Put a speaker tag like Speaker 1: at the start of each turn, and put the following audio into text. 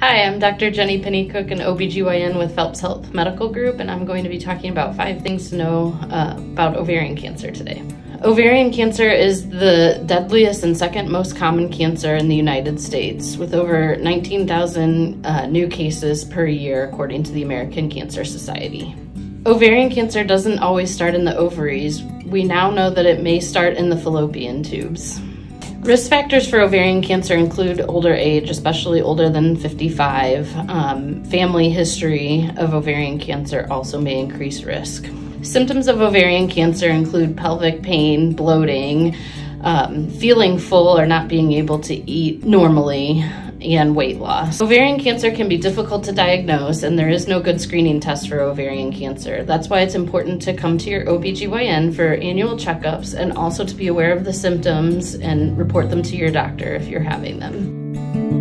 Speaker 1: Hi, I'm Dr. Jenny Pennycook, an OBGYN with Phelps Health Medical Group, and I'm going to be talking about five things to know uh, about ovarian cancer today. Ovarian cancer is the deadliest and second most common cancer in the United States, with over 19,000 uh, new cases per year, according to the American Cancer Society. Ovarian cancer doesn't always start in the ovaries. We now know that it may start in the fallopian tubes. Risk factors for ovarian cancer include older age, especially older than 55. Um, family history of ovarian cancer also may increase risk. Symptoms of ovarian cancer include pelvic pain, bloating, um, feeling full or not being able to eat normally, and weight loss. Ovarian cancer can be difficult to diagnose and there is no good screening test for ovarian cancer. That's why it's important to come to your OBGYN for annual checkups and also to be aware of the symptoms and report them to your doctor if you're having them.